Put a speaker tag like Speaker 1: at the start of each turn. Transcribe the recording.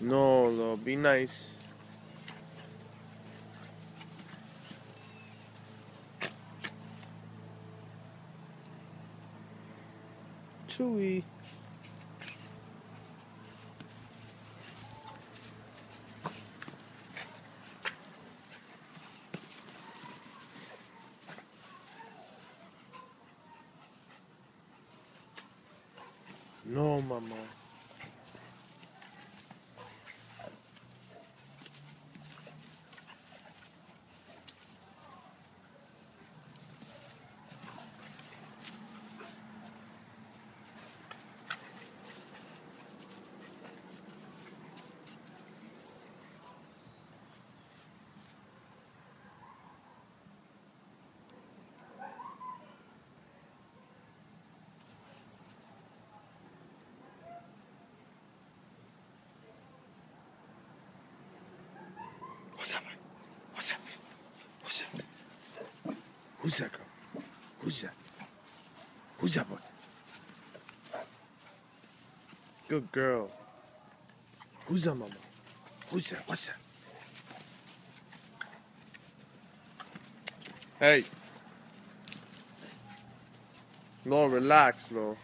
Speaker 1: No, no, be nice. Chewy. No, mama. Who's that girl? Who's that? Who's that boy? Good girl. Who's that, mama? Who's that? What's that? Hey. No, relax, bro.